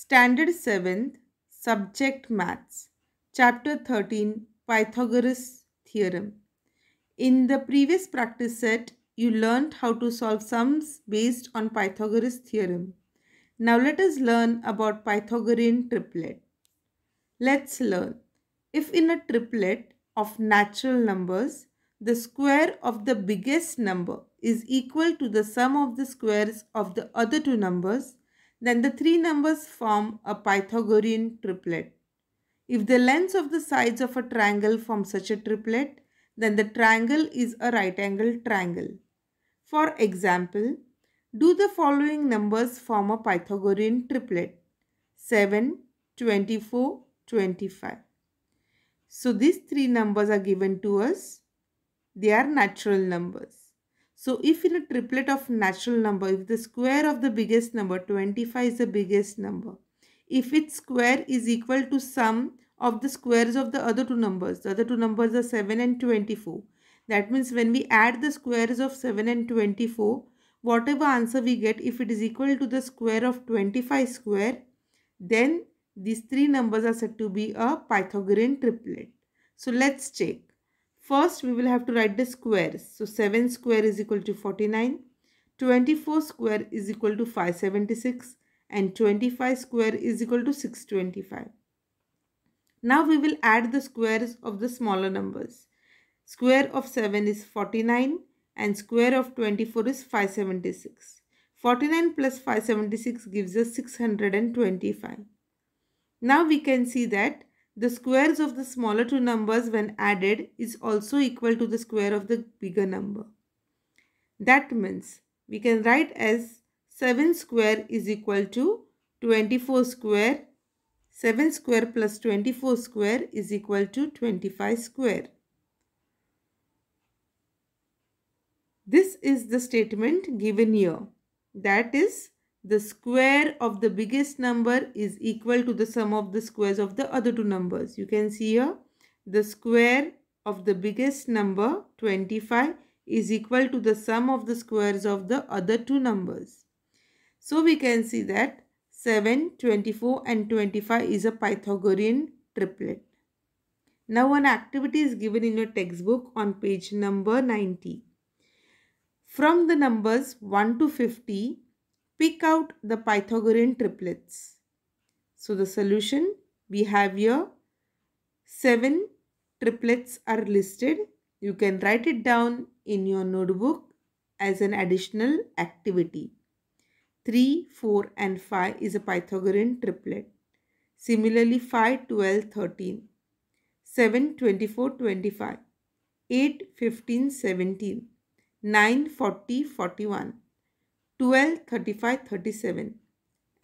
Standard 7th, Subject Maths, Chapter 13 Pythagoras Theorem. In the previous practice set, you learned how to solve sums based on Pythagoras theorem. Now let us learn about Pythagorean triplet. Let's learn. If in a triplet of natural numbers, the square of the biggest number is equal to the sum of the squares of the other two numbers, then the three numbers form a Pythagorean triplet. If the lengths of the sides of a triangle form such a triplet, then the triangle is a right angled triangle. For example, do the following numbers form a Pythagorean triplet? 7, 24, 25. So these three numbers are given to us. They are natural numbers. So if in a triplet of natural number, if the square of the biggest number, 25 is the biggest number. If its square is equal to sum of the squares of the other two numbers, the other two numbers are 7 and 24. That means when we add the squares of 7 and 24, whatever answer we get, if it is equal to the square of 25 square, then these three numbers are said to be a Pythagorean triplet. So let's check. First, we will have to write the squares. So 7 square is equal to 49. 24 square is equal to 576 and 25 square is equal to 625. Now we will add the squares of the smaller numbers. Square of 7 is 49 and square of 24 is 576. 49 plus 576 gives us 625. Now we can see that the squares of the smaller two numbers when added is also equal to the square of the bigger number. That means we can write as 7 square is equal to 24 square. 7 square plus 24 square is equal to 25 square. This is the statement given here. That is the square of the biggest number is equal to the sum of the squares of the other two numbers. You can see here the square of the biggest number 25 is equal to the sum of the squares of the other two numbers. So we can see that 7, 24 and 25 is a Pythagorean triplet. Now an activity is given in your textbook on page number 90. From the numbers 1 to 50, pick out the Pythagorean triplets. So the solution we have here 7 triplets are listed. You can write it down in your notebook as an additional activity. 3, 4 and 5 is a Pythagorean triplet. Similarly 5, 12, 13. 7, 24, 25. 8, 15, 17. 9, 40, 41. 12, 35, 37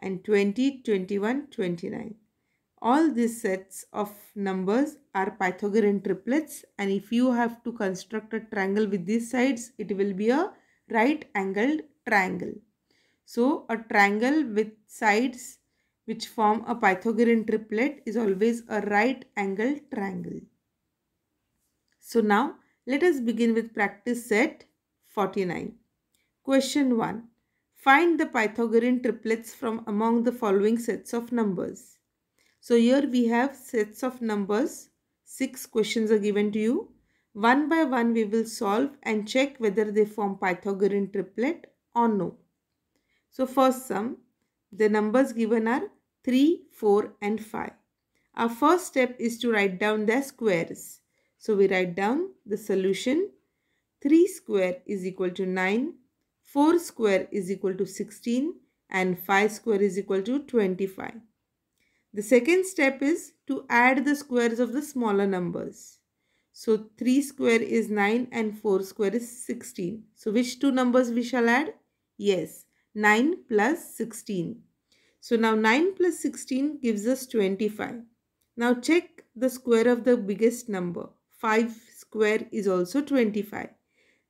and 20, 21, 29. All these sets of numbers are Pythagorean triplets and if you have to construct a triangle with these sides, it will be a right angled triangle. So a triangle with sides which form a Pythagorean triplet is always a right angled triangle. So now let us begin with practice set 49. Question 1. Find the Pythagorean triplets from among the following sets of numbers. So here we have sets of numbers. Six questions are given to you. One by one we will solve and check whether they form Pythagorean triplet or no. So first sum, the numbers given are 3, 4 and 5. Our first step is to write down their squares. So we write down the solution. 3 square is equal to 9 4 square is equal to 16 and 5 square is equal to 25. The second step is to add the squares of the smaller numbers. So 3 square is 9 and 4 square is 16. So which two numbers we shall add? Yes, 9 plus 16. So now 9 plus 16 gives us 25. Now check the square of the biggest number. 5 square is also 25.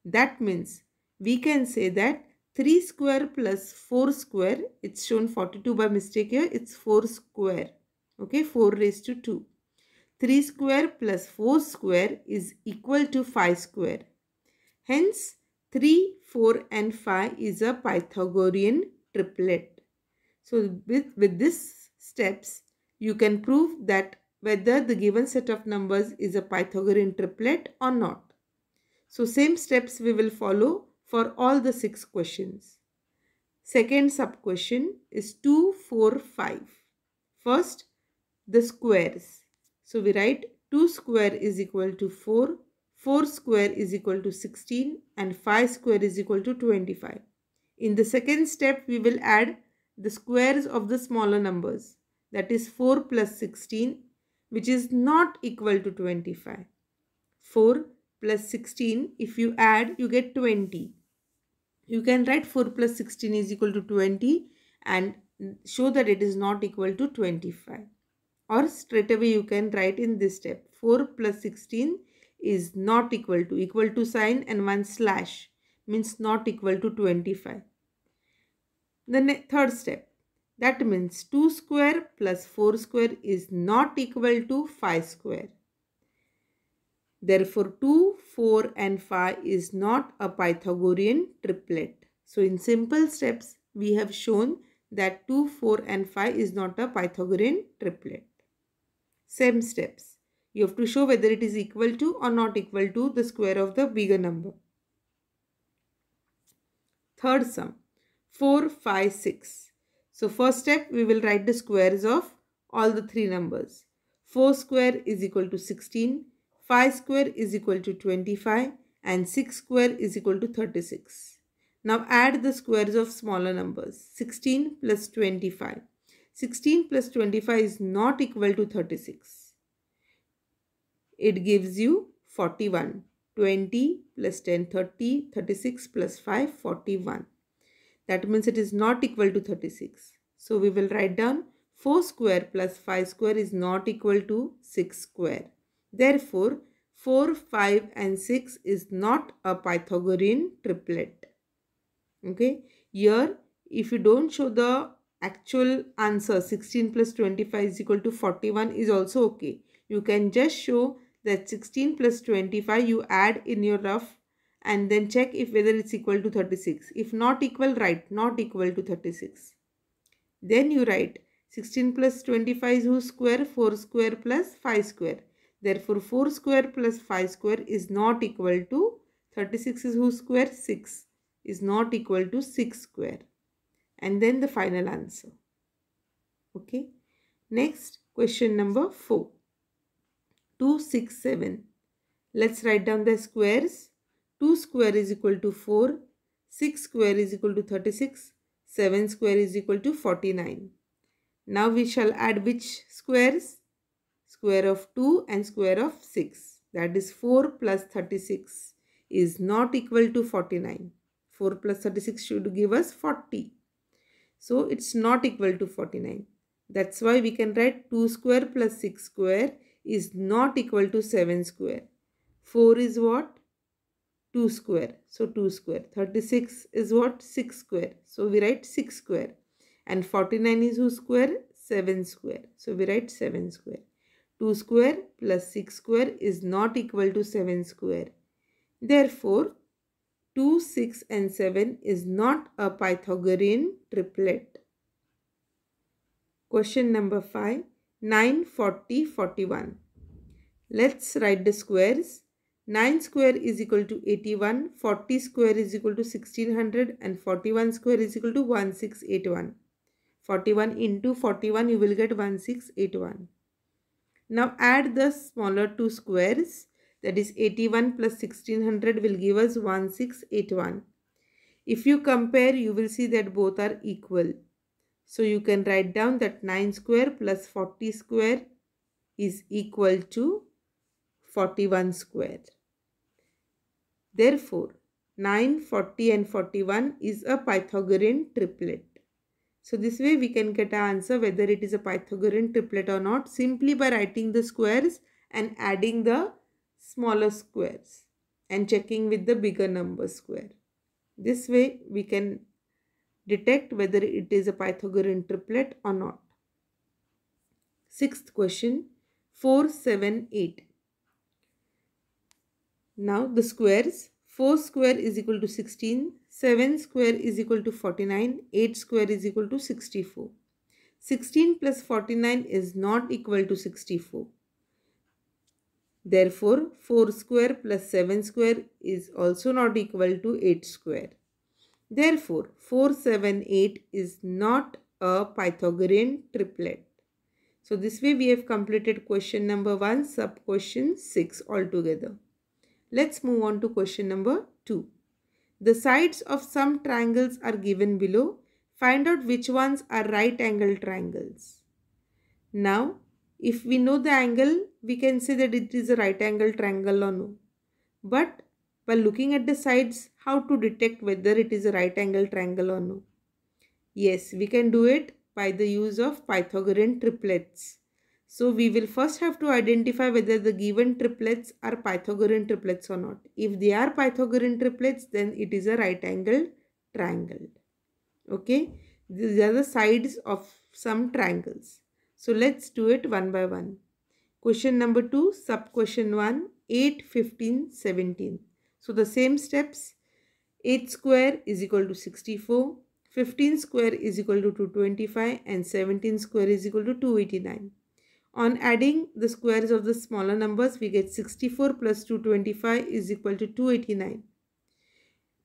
That means we can say that 3 square plus 4 square, it's shown 42 by mistake here, it's 4 square. Okay, 4 raised to 2. 3 square plus 4 square is equal to 5 square. Hence, 3, 4 and 5 is a Pythagorean triplet. So, with, with this steps, you can prove that whether the given set of numbers is a Pythagorean triplet or not. So same steps we will follow for all the six questions. Second sub question is 2, 4, 5. First, the squares. So we write 2 square is equal to 4, 4 square is equal to 16 and 5 square is equal to 25. In the second step, we will add the squares of the smaller numbers. That is 4 plus 16 which is not equal to 25. 4 plus 16 if you add you get 20 you can write 4 plus 16 is equal to 20 and show that it is not equal to 25 or straight away you can write in this step 4 plus 16 is not equal to equal to sign and one slash means not equal to 25 the third step that means 2 square plus 4 square is not equal to 5 square Therefore, 2, 4 and 5 is not a Pythagorean triplet. So, in simple steps, we have shown that 2, 4 and 5 is not a Pythagorean triplet. Same steps. You have to show whether it is equal to or not equal to the square of the bigger number. Third sum. 4, 5, 6. So, first step, we will write the squares of all the three numbers. 4 square is equal to 16. 5 square is equal to 25 and 6 square is equal to 36. Now add the squares of smaller numbers. 16 plus 25. 16 plus 25 is not equal to 36. It gives you 41. 20 plus 10, 30, 36 plus 5, 41. That means it is not equal to 36. So we will write down 4 square plus 5 square is not equal to 6 square. Therefore, 4, 5 and 6 is not a Pythagorean triplet. Okay. Here, if you don't show the actual answer 16 plus 25 is equal to 41 is also okay. You can just show that 16 plus 25 you add in your rough and then check if whether it's equal to 36. If not equal, write not equal to 36. Then you write 16 plus 25 is whose square? 4 square plus 5 square. Therefore, 4 square plus 5 square is not equal to 36 is whose square? 6 is not equal to 6 square. And then the final answer. Okay. Next, question number 4. 2, 6, 7. Let's write down the squares. 2 square is equal to 4. 6 square is equal to 36. 7 square is equal to 49. Now we shall add which squares? Square of 2 and square of 6 that is 4 plus 36 is not equal to 49. 4 plus 36 should give us 40. So it's not equal to 49. That's why we can write 2 square plus 6 square is not equal to 7 square. 4 is what? 2 square. So 2 square. 36 is what? 6 square. So we write 6 square. And 49 is whose square? 7 square. So we write 7 square. 2 square plus 6 square is not equal to 7 square. Therefore, 2, 6 and 7 is not a Pythagorean triplet. Question number 5. 9, 40, 41. Let's write the squares. 9 square is equal to 81, 40 square is equal to 1600 and 41 square is equal to 1681. 41 into 41 you will get 1681. Now add the smaller two squares that is 81 plus 1600 will give us 1681. If you compare you will see that both are equal. So you can write down that 9 square plus 40 square is equal to 41 square. Therefore 9, 40 and 41 is a Pythagorean triplet. So this way we can get an answer whether it is a Pythagorean triplet or not simply by writing the squares and adding the smaller squares and checking with the bigger number square. This way we can detect whether it is a Pythagorean triplet or not. Sixth question 4, 7, 8. Now the squares 4 square is equal to 16, 7 square is equal to 49, 8 square is equal to 64. 16 plus 49 is not equal to 64. Therefore, 4 square plus 7 square is also not equal to 8 square. Therefore, 478 is not a Pythagorean triplet. So this way we have completed question number 1, sub question 6 altogether. Let's move on to question number 2. The sides of some triangles are given below. Find out which ones are right angle triangles. Now, if we know the angle, we can say that it is a right angle triangle or no. But by looking at the sides, how to detect whether it is a right angle triangle or no? Yes, we can do it by the use of Pythagorean triplets. So we will first have to identify whether the given triplets are Pythagorean triplets or not. If they are Pythagorean triplets, then it is a right angle triangle. Okay, these are the sides of some triangles. So let's do it one by one. Question number 2, sub question 1, 8, 15, 17. So the same steps, 8 square is equal to 64, 15 square is equal to 225 and 17 square is equal to 289. On adding the squares of the smaller numbers, we get 64 plus 225 is equal to 289.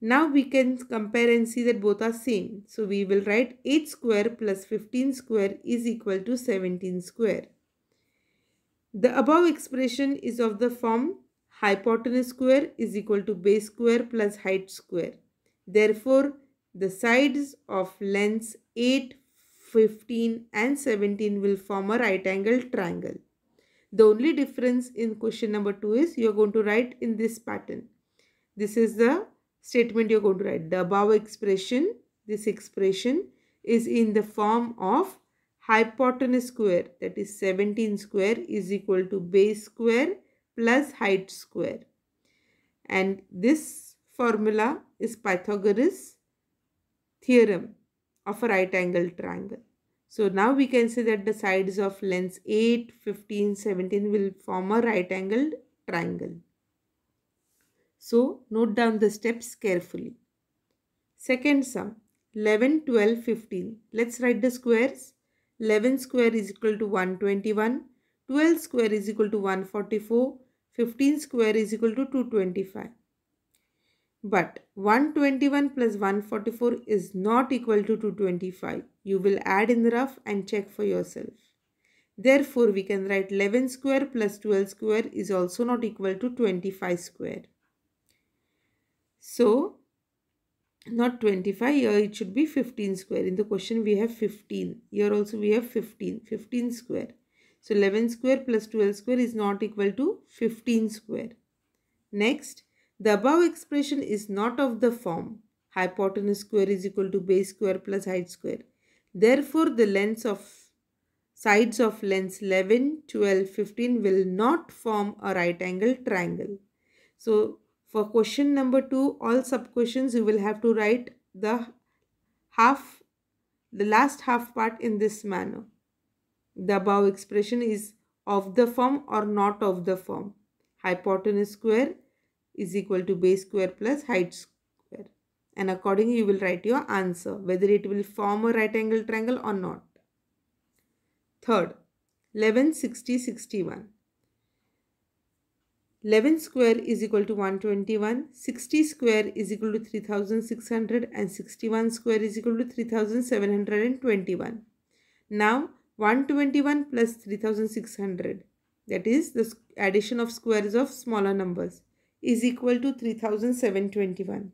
Now we can compare and see that both are same. So we will write 8 square plus 15 square is equal to 17 square. The above expression is of the form hypotenuse square is equal to base square plus height square. Therefore, the sides of lengths 8, 15 and 17 will form a right angle triangle. The only difference in question number 2 is you are going to write in this pattern. This is the statement you are going to write. The above expression, this expression is in the form of hypotenuse square that is 17 square is equal to base square plus height square. And this formula is Pythagoras theorem of a right angle triangle. So now we can say that the sides of lengths 8, 15, 17 will form a right angled triangle. So note down the steps carefully. Second sum 11, 12, 15. Let's write the squares. 11 square is equal to 121. 12 square is equal to 144. 15 square is equal to 225. But 121 plus 144 is not equal to 225. You will add in the rough and check for yourself. Therefore, we can write 11 square plus 12 square is also not equal to 25 square. So, not 25, here it should be 15 square. In the question, we have 15. Here also we have 15, 15 square. So, 11 square plus 12 square is not equal to 15 square. Next, the above expression is not of the form hypotenuse square is equal to base square plus height square. Therefore, the lengths of sides of lengths 11, 12, 15 will not form a right angle triangle. So, for question number 2, all sub questions you will have to write the half, the last half part in this manner. The above expression is of the form or not of the form. Hypotenuse square is equal to base square plus height square. And accordingly, you will write your answer, whether it will form a right angle triangle or not. Third, 11, 60, 61. 11 square is equal to 121, 60 square is equal to 3600 and 61 square is equal to 3721. Now 121 plus 3600 that is the addition of squares of smaller numbers is equal to 3721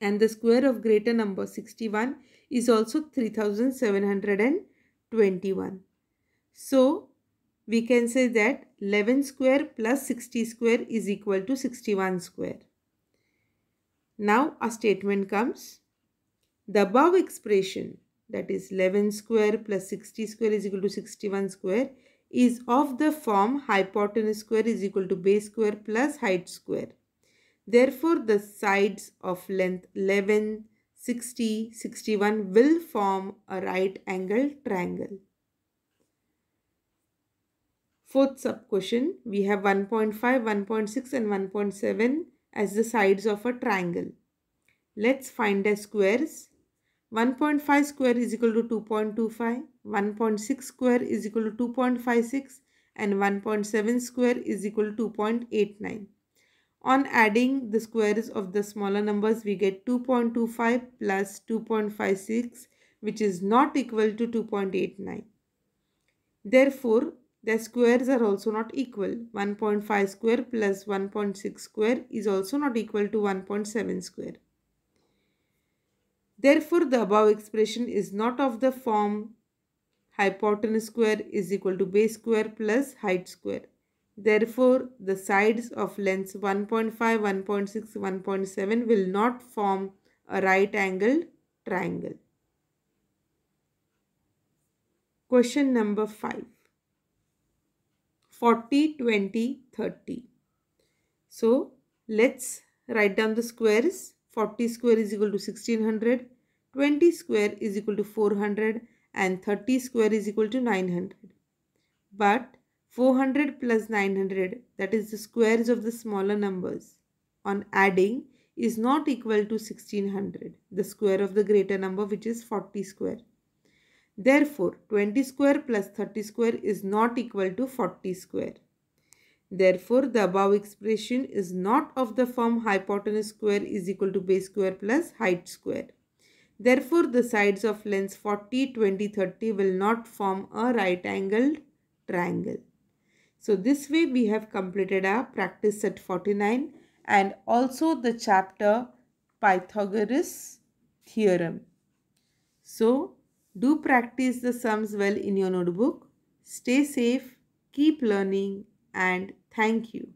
and the square of greater number 61 is also 3721. So we can say that 11 square plus 60 square is equal to 61 square. Now a statement comes. The above expression that is 11 square plus 60 square is equal to 61 square is of the form hypotenuse square is equal to base square plus height square. Therefore, the sides of length 11, 60, 61 will form a right angle triangle. Fourth sub question, we have 1.5, 1.6 and 1.7 as the sides of a triangle. Let's find the squares. 1.5 square is equal to 2.25, 1.6 square is equal to 2.56 and 1.7 square is equal to 2.89. On adding the squares of the smaller numbers, we get 2.25 plus 2.56 which is not equal to 2.89. Therefore, the squares are also not equal. 1.5 square plus 1.6 square is also not equal to 1.7 square. Therefore, the above expression is not of the form hypotenuse square is equal to base square plus height square. Therefore, the sides of lengths 1.5, 1.6, 1.7 will not form a right angled triangle. Question number 5. 40, 20, 30. So, let's write down the squares 40 square is equal to 1600, 20 square is equal to 400 and 30 square is equal to 900. But 400 plus 900 that is the squares of the smaller numbers on adding is not equal to 1600 the square of the greater number which is 40 square. Therefore 20 square plus 30 square is not equal to 40 square. Therefore, the above expression is not of the form hypotenuse square is equal to base square plus height square. Therefore, the sides of lengths 40, 20, 30 will not form a right angled triangle. So, this way we have completed our practice set 49 and also the chapter Pythagoras theorem. So, do practice the sums well in your notebook. Stay safe, keep learning and Thank you.